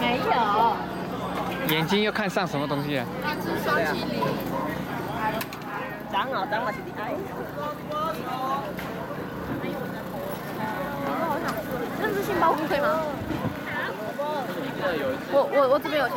没有。眼睛又看上什么东西了？双麒麟。等我，等我去拍。杏鲍菇可以吗？我我我这边有钱。